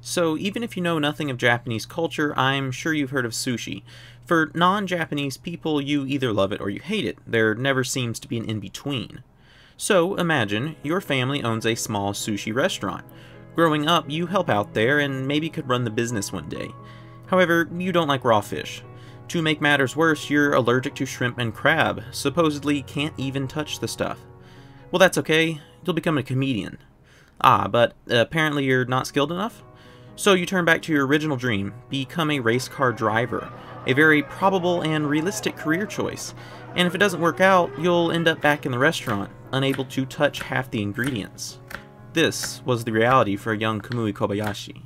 So even if you know nothing of Japanese culture, I'm sure you've heard of sushi. For non-Japanese people, you either love it or you hate it. There never seems to be an in-between. So imagine, your family owns a small sushi restaurant. Growing up, you help out there and maybe could run the business one day. However, you don't like raw fish. To make matters worse, you're allergic to shrimp and crab, supposedly can't even touch the stuff. Well, that's okay, you'll become a comedian. Ah, but apparently you're not skilled enough? So you turn back to your original dream, become a race car driver. A very probable and realistic career choice. And if it doesn't work out, you'll end up back in the restaurant, unable to touch half the ingredients. This was the reality for young Kamui Kobayashi.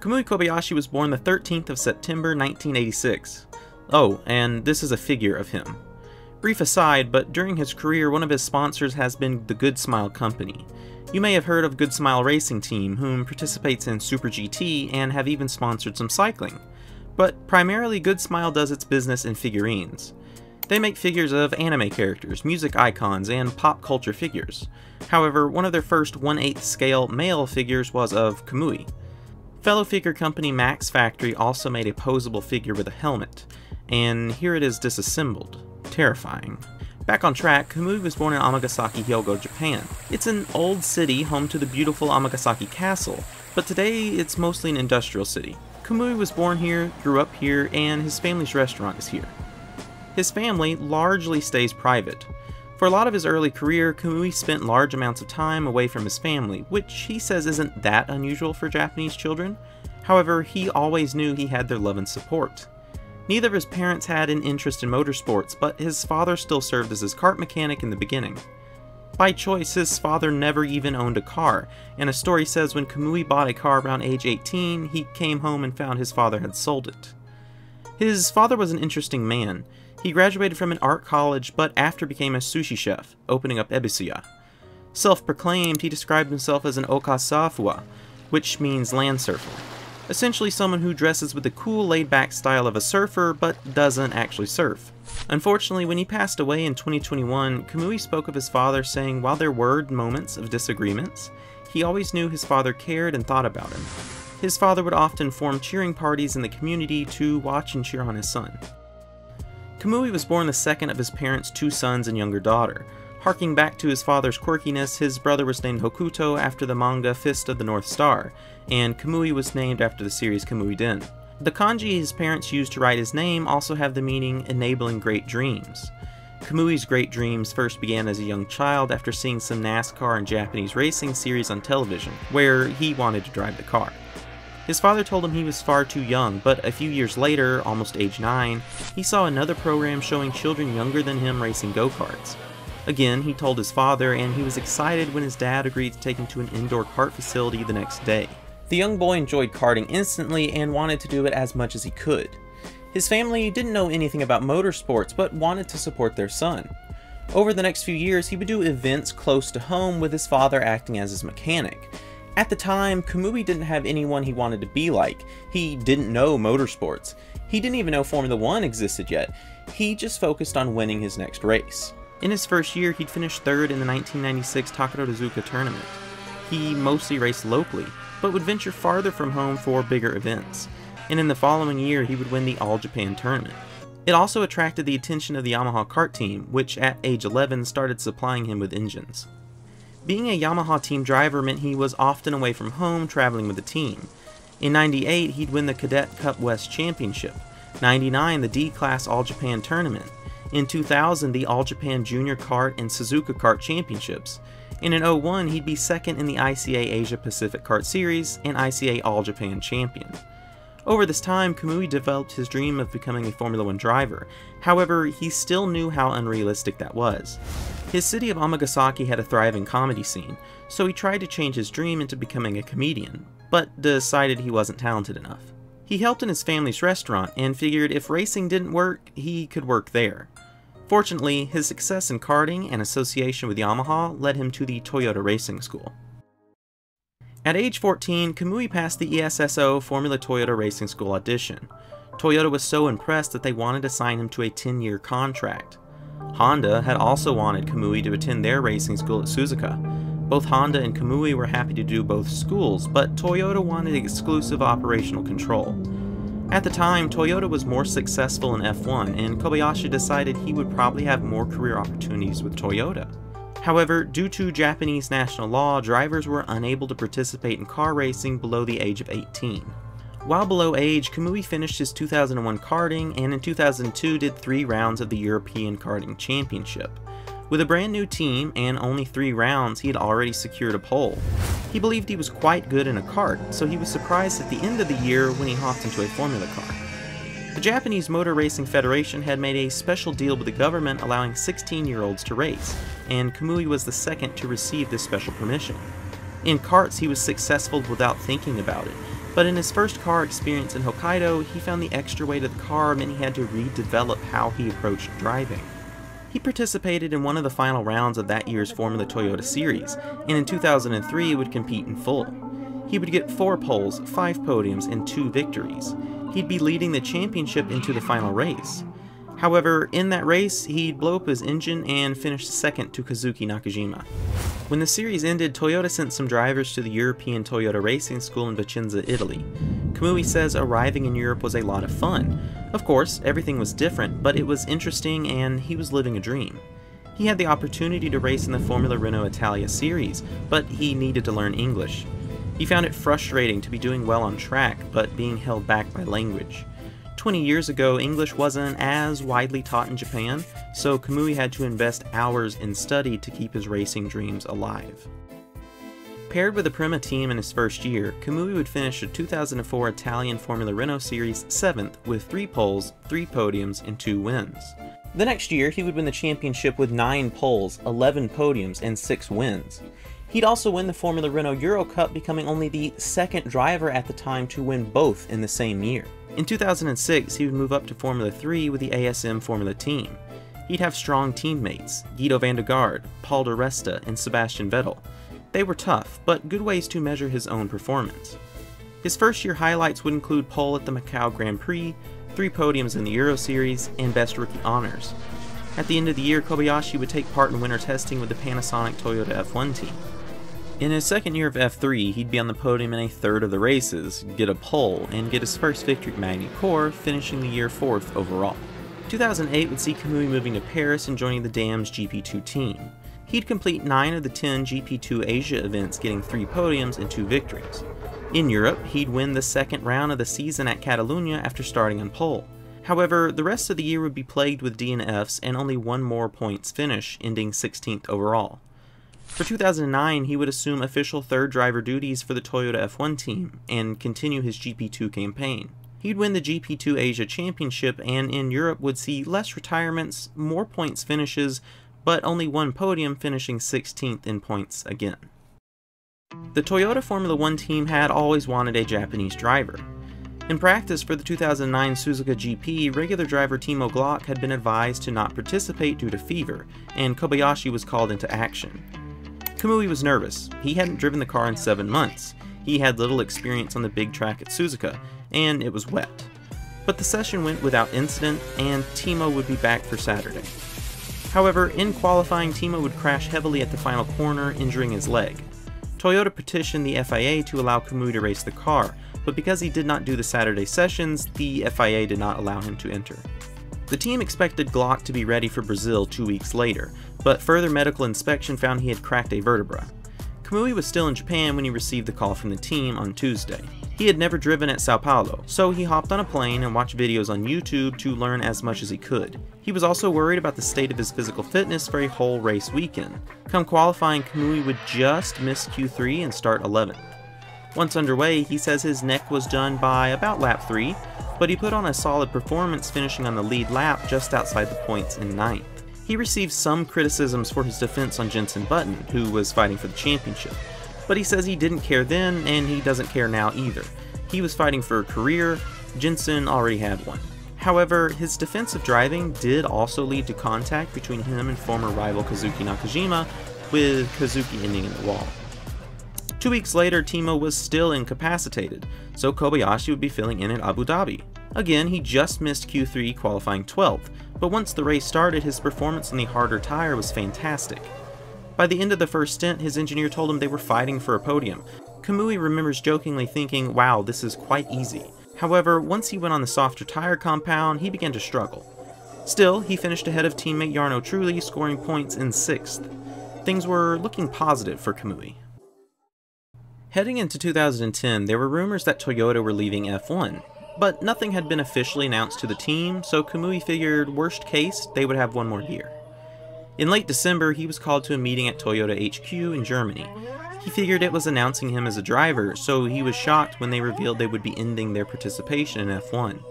Kamui Kobayashi was born the 13th of September 1986. Oh, and this is a figure of him. Brief aside, but during his career, one of his sponsors has been the Good Smile Company. You may have heard of Good Smile Racing Team, whom participates in Super GT and have even sponsored some cycling. But primarily, Good Smile does its business in figurines. They make figures of anime characters, music icons, and pop culture figures. However, one of their first 1 8 scale male figures was of Kamui. Fellow figure company Max Factory also made a posable figure with a helmet, and here it is disassembled terrifying. Back on track, Kamui was born in Amagasaki, Hyogo, Japan. It's an old city home to the beautiful Amagasaki Castle, but today it's mostly an industrial city. Kamui was born here, grew up here, and his family's restaurant is here. His family largely stays private. For a lot of his early career, Kamui spent large amounts of time away from his family, which he says isn't that unusual for Japanese children. However, he always knew he had their love and support. Neither of his parents had an interest in motorsports, but his father still served as his kart mechanic in the beginning. By choice, his father never even owned a car, and a story says when Kamui bought a car around age 18, he came home and found his father had sold it. His father was an interesting man. He graduated from an art college, but after became a sushi chef, opening up Ebisuya. Self-proclaimed, he described himself as an okasafua, which means land surfer essentially someone who dresses with the cool laid-back style of a surfer but doesn't actually surf. Unfortunately, when he passed away in 2021, Kamui spoke of his father saying while there were moments of disagreements, he always knew his father cared and thought about him. His father would often form cheering parties in the community to watch and cheer on his son. Kamui was born the second of his parents' two sons and younger daughter, Harking back to his father's quirkiness, his brother was named Hokuto after the manga Fist of the North Star, and Kamui was named after the series Kamui Den. The kanji his parents used to write his name also have the meaning enabling great dreams. Kamui's great dreams first began as a young child after seeing some NASCAR and Japanese racing series on television, where he wanted to drive the car. His father told him he was far too young, but a few years later, almost age 9, he saw another program showing children younger than him racing go-karts. Again, he told his father, and he was excited when his dad agreed to take him to an indoor kart facility the next day. The young boy enjoyed karting instantly and wanted to do it as much as he could. His family didn't know anything about motorsports, but wanted to support their son. Over the next few years, he would do events close to home with his father acting as his mechanic. At the time, Kamui didn't have anyone he wanted to be like. He didn't know motorsports. He didn't even know Formula One existed yet. He just focused on winning his next race. In his first year, he'd finished third in the 1996 Takarazuka tournament. He mostly raced locally, but would venture farther from home for bigger events, and in the following year he would win the All Japan tournament. It also attracted the attention of the Yamaha kart team, which at age 11 started supplying him with engines. Being a Yamaha team driver meant he was often away from home traveling with the team. In 98, he'd win the Cadet Cup West Championship, 99 the D-Class All Japan Tournament, in 2000, the All Japan Junior Kart and Suzuka Kart Championships. And in 01, he'd be second in the ICA Asia Pacific Kart Series and ICA All Japan Champion. Over this time, Kamui developed his dream of becoming a Formula One driver. However, he still knew how unrealistic that was. His city of Amagasaki had a thriving comedy scene, so he tried to change his dream into becoming a comedian, but decided he wasn't talented enough. He helped in his family's restaurant and figured if racing didn't work, he could work there. Fortunately, his success in karting and association with Yamaha led him to the Toyota Racing School. At age 14, Kamui passed the ESSO Formula Toyota Racing School audition. Toyota was so impressed that they wanted to sign him to a 10-year contract. Honda had also wanted Kamui to attend their racing school at Suzuka. Both Honda and Kamui were happy to do both schools, but Toyota wanted exclusive operational control. At the time, Toyota was more successful in F1, and Kobayashi decided he would probably have more career opportunities with Toyota. However, due to Japanese national law, drivers were unable to participate in car racing below the age of 18. While below age, Kamui finished his 2001 karting and in 2002 did three rounds of the European Karting Championship. With a brand new team and only three rounds, he had already secured a pole. He believed he was quite good in a kart, so he was surprised at the end of the year when he hopped into a Formula car. The Japanese Motor Racing Federation had made a special deal with the government allowing 16 year olds to race, and Kamui was the second to receive this special permission. In karts, he was successful without thinking about it, but in his first car experience in Hokkaido, he found the extra weight of the car meant he had to redevelop how he approached driving. He participated in one of the final rounds of that year's Formula Toyota Series, and in 2003 would compete in full. He would get four poles, five podiums, and two victories he'd be leading the championship into the final race. However, in that race, he'd blow up his engine and finish second to Kazuki Nakajima. When the series ended, Toyota sent some drivers to the European Toyota Racing School in Vicenza, Italy. Kamui says arriving in Europe was a lot of fun. Of course, everything was different, but it was interesting and he was living a dream. He had the opportunity to race in the Formula Renault Italia series, but he needed to learn English. He found it frustrating to be doing well on track, but being held back by language. 20 years ago, English wasn't as widely taught in Japan, so Kamui had to invest hours in study to keep his racing dreams alive. Paired with the Prema team in his first year, Kamui would finish the 2004 Italian Formula Renault Series 7th with 3 poles, 3 podiums, and 2 wins. The next year, he would win the championship with 9 poles, 11 podiums, and 6 wins. He'd also win the Formula Renault Euro Cup, becoming only the second driver at the time to win both in the same year. In 2006, he would move up to Formula 3 with the ASM Formula team. He'd have strong teammates, Giedo van der Garde, Paul di Resta, and Sebastian Vettel. They were tough, but good ways to measure his own performance. His first year highlights would include pole at the Macau Grand Prix, three podiums in the Euro Series, and Best Rookie honors. At the end of the year, Kobayashi would take part in winter testing with the Panasonic Toyota F1 team. In his second year of F3, he'd be on the podium in a third of the races, get a pole, and get his first victory at Magny Cours, finishing the year fourth overall. 2008 would see Kamui moving to Paris and joining the DAMS GP2 team. He'd complete 9 of the 10 GP2 Asia events, getting 3 podiums and 2 victories. In Europe, he'd win the second round of the season at Catalunya after starting on pole. However, the rest of the year would be plagued with DNFs and only one more points finish, ending 16th overall. For 2009, he would assume official third driver duties for the Toyota F1 team and continue his GP2 campaign. He'd win the GP2 Asia Championship and in Europe would see less retirements, more points finishes, but only one podium finishing 16th in points again. The Toyota Formula One team had always wanted a Japanese driver. In practice for the 2009 Suzuka GP, regular driver Timo Glock had been advised to not participate due to fever, and Kobayashi was called into action. Kamui was nervous. He hadn't driven the car in seven months. He had little experience on the big track at Suzuka, and it was wet. But the session went without incident, and Timo would be back for Saturday. However, in qualifying, Timo would crash heavily at the final corner, injuring his leg. Toyota petitioned the FIA to allow Kamui to race the car, but because he did not do the Saturday sessions, the FIA did not allow him to enter. The team expected Glock to be ready for Brazil two weeks later, but further medical inspection found he had cracked a vertebra. Kamui was still in Japan when he received the call from the team on Tuesday. He had never driven at Sao Paulo, so he hopped on a plane and watched videos on YouTube to learn as much as he could. He was also worried about the state of his physical fitness for a whole race weekend. Come qualifying, Kamui would just miss Q3 and start 11th. Once underway, he says his neck was done by about lap 3, but he put on a solid performance finishing on the lead lap just outside the points in ninth. He received some criticisms for his defense on Jenson Button, who was fighting for the championship, but he says he didn't care then and he doesn't care now either. He was fighting for a career, Jenson already had one. However, his defensive driving did also lead to contact between him and former rival Kazuki Nakajima, with Kazuki ending in the wall. Two weeks later, Timo was still incapacitated, so Kobayashi would be filling in at Abu Dhabi. Again, he just missed Q3 qualifying 12th, but once the race started, his performance on the harder tire was fantastic. By the end of the first stint, his engineer told him they were fighting for a podium. Kamui remembers jokingly thinking, wow, this is quite easy. However, once he went on the softer tire compound, he began to struggle. Still, he finished ahead of teammate Jarno Trulli, scoring points in 6th. Things were looking positive for Kamui. Heading into 2010, there were rumors that Toyota were leaving F1, but nothing had been officially announced to the team, so Kamui figured, worst case, they would have one more year. In late December, he was called to a meeting at Toyota HQ in Germany. He figured it was announcing him as a driver, so he was shocked when they revealed they would be ending their participation in F1.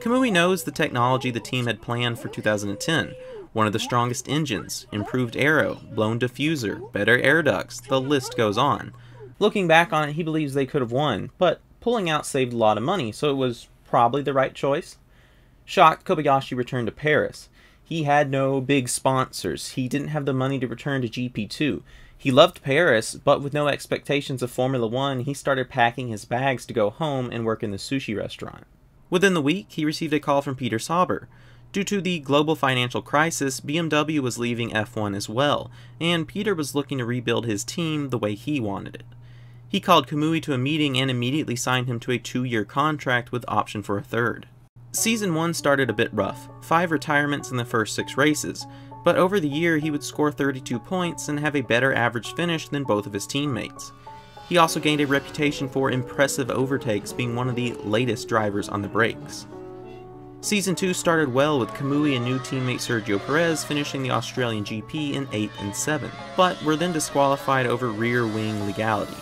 Kamui knows the technology the team had planned for 2010, one of the strongest engines, improved aero, blown diffuser, better air ducts, the list goes on. Looking back on it, he believes they could have won, but pulling out saved a lot of money, so it was probably the right choice. Shocked, Kobayashi returned to Paris. He had no big sponsors. He didn't have the money to return to GP2. He loved Paris, but with no expectations of Formula One, he started packing his bags to go home and work in the sushi restaurant. Within the week, he received a call from Peter Sauber. Due to the global financial crisis, BMW was leaving F1 as well, and Peter was looking to rebuild his team the way he wanted it. He called Kamui to a meeting and immediately signed him to a two-year contract with option for a third. Season 1 started a bit rough, 5 retirements in the first 6 races, but over the year he would score 32 points and have a better average finish than both of his teammates. He also gained a reputation for impressive overtakes, being one of the latest drivers on the brakes. Season 2 started well with Kamui and new teammate Sergio Perez finishing the Australian GP in 8th and 7th, but were then disqualified over rear wing legality.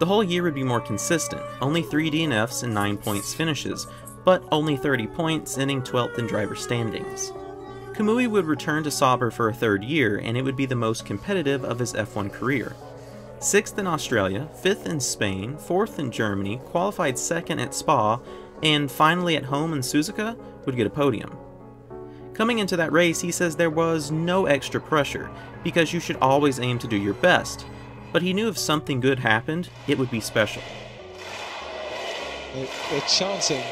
The whole year would be more consistent, only 3 DNFs and 9 points finishes, but only 30 points, ending 12th in driver standings. Kamui would return to Sauber for a third year, and it would be the most competitive of his F1 career. 6th in Australia, 5th in Spain, 4th in Germany, qualified 2nd at Spa, and finally at home in Suzuka would get a podium. Coming into that race, he says there was no extra pressure, because you should always aim to do your best, but he knew if something good happened, it would be special. They're chanting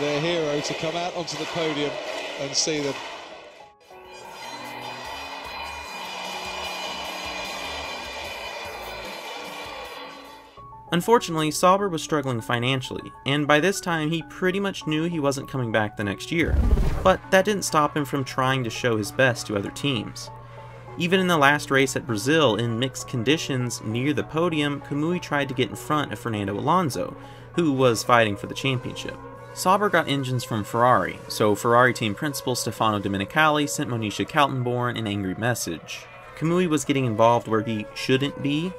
their hero to come out onto the podium and see them. Unfortunately, Sauber was struggling financially, and by this time he pretty much knew he wasn't coming back the next year, but that didn't stop him from trying to show his best to other teams. Even in the last race at Brazil, in mixed conditions near the podium, Kamui tried to get in front of Fernando Alonso, who was fighting for the championship. Sauber got engines from Ferrari, so Ferrari team principal Stefano Domenicali sent Monisha Kaltenborn an angry message. Kamui was getting involved where he shouldn't be,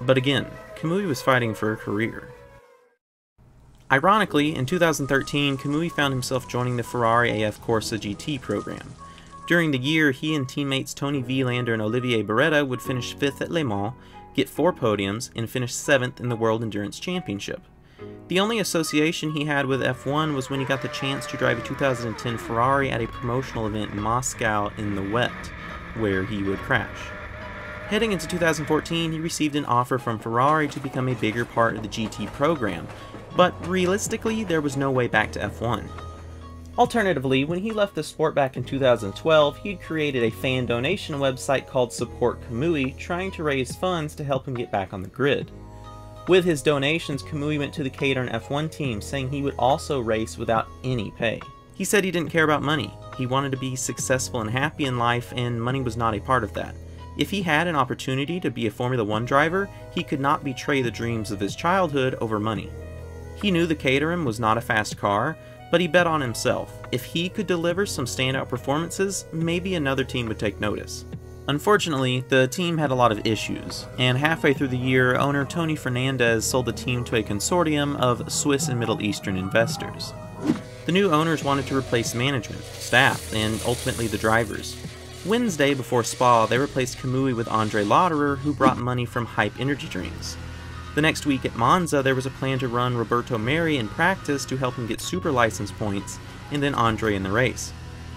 but again, Kamui was fighting for a career. Ironically, in 2013, Kamui found himself joining the Ferrari AF Corse GT program. During the year, he and teammates Toni Vilander and Olivier Beretta would finish 5th at Le Mans, get 4 podiums, and finish 7th in the World Endurance Championship. The only association he had with F1 was when he got the chance to drive a 2010 Ferrari at a promotional event in Moscow in the wet, where he would crash. Heading into 2014, he received an offer from Ferrari to become a bigger part of the GT program, but realistically, there was no way back to F1. Alternatively, when he left the sport back in 2012, he had created a fan donation website called Support Kamui, trying to raise funds to help him get back on the grid. With his donations, Kamui went to the Caterham F1 team, saying he would also race without any pay. He said he didn't care about money. He wanted to be successful and happy in life, and money was not a part of that. If he had an opportunity to be a Formula One driver, he could not betray the dreams of his childhood over money. He knew the Caterham was not a fast car, but he bet on himself. If he could deliver some standout performances, maybe another team would take notice. Unfortunately, the team had a lot of issues, and halfway through the year, owner Tony Fernandes sold the team to a consortium of Swiss and Middle Eastern investors. The new owners wanted to replace management, staff, and ultimately the drivers. Wednesday before Spa, they replaced Kamui with Andre Lotterer, who brought money from Hype energy drinks. The next week at Monza, there was a plan to run Roberto Merhi in practice to help him get super license points, and then Andre in the race.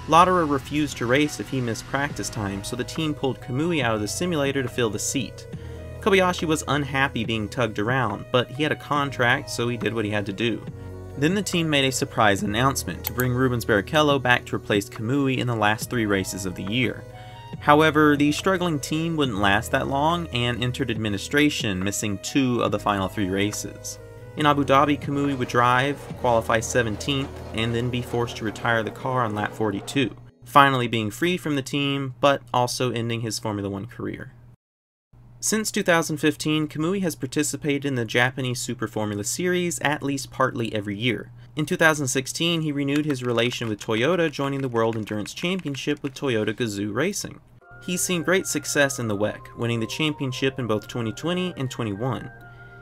Lotterer refused to race if he missed practice time, so the team pulled Kamui out of the simulator to fill the seat. Kobayashi was unhappy being tugged around, but he had a contract, so he did what he had to do. Then the team made a surprise announcement to bring Rubens Barrichello back to replace Kamui in the last three races of the year. However, the struggling team wouldn't last that long and entered administration, missing two of the final three races. In Abu Dhabi, Kamui would drive, qualify 17th, and then be forced to retire the car on lap 42, finally being free from the team, but also ending his Formula One career. Since 2015, Kamui has participated in the Japanese Super Formula Series at least partly every year. In 2016, he renewed his relation with Toyota, joining the World Endurance Championship with Toyota Gazoo Racing. He's seen great success in the WEC, winning the championship in both 2020 and 21.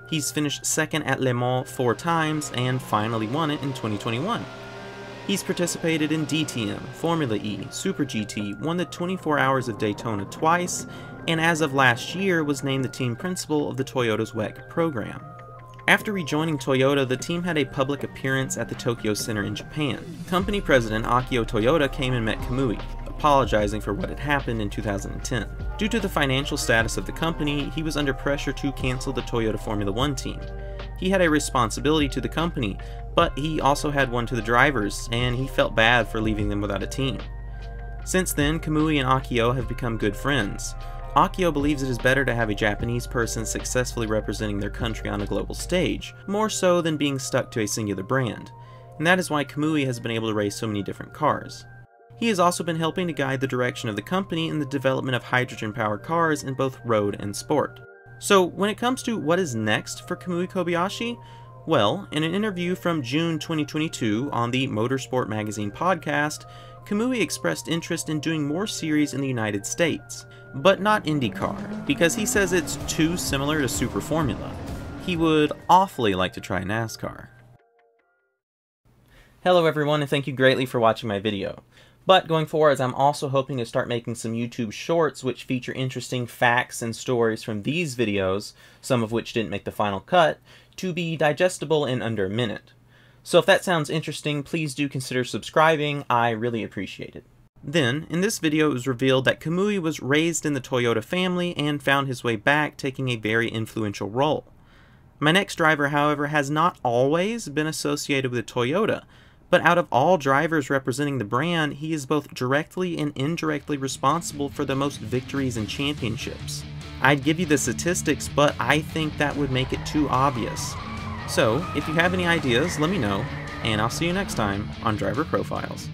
He's finished second at Le Mans four times and finally won it in 2021. He's participated in DTM, Formula E, Super GT, won the 24 Hours of Daytona twice, and as of last year was named the team principal of the Toyota's WEC program. After rejoining Toyota, the team had a public appearance at the Tokyo Center in Japan. Company president Akio Toyoda came and met Kamui, apologizing for what had happened in 2010. Due to the financial status of the company, he was under pressure to cancel the Toyota Formula One team. He had a responsibility to the company, but he also had one to the drivers, and he felt bad for leaving them without a team. Since then, Kamui and Akio have become good friends. Akio believes it is better to have a Japanese person successfully representing their country on a global stage, more so than being stuck to a singular brand, and that is why Kamui has been able to race so many different cars. He has also been helping to guide the direction of the company in the development of hydrogen-powered cars in both road and sport. So when it comes to what is next for Kamui Kobayashi, well, in an interview from June 2022 on the Motorsport Magazine podcast, Kamui expressed interest in doing more series in the United States, but not IndyCar, because he says it's too similar to Super Formula. He would awfully like to try NASCAR. Hello everyone and thank you greatly for watching my video. But going forwards, I'm also hoping to start making some YouTube shorts which feature interesting facts and stories from these videos, some of which didn't make the final cut, to be digestible in under a minute. So if that sounds interesting, please do consider subscribing, I really appreciate it. Then, in this video it was revealed that Kamui was raised in the Toyota family and found his way back, taking a very influential role. My next driver, however, has not always been associated with Toyota, but out of all drivers representing the brand, he is both directly and indirectly responsible for the most victories and championships. I'd give you the statistics, but I think that would make it too obvious. So, if you have any ideas, let me know, and I'll see you next time on Driver Profiles.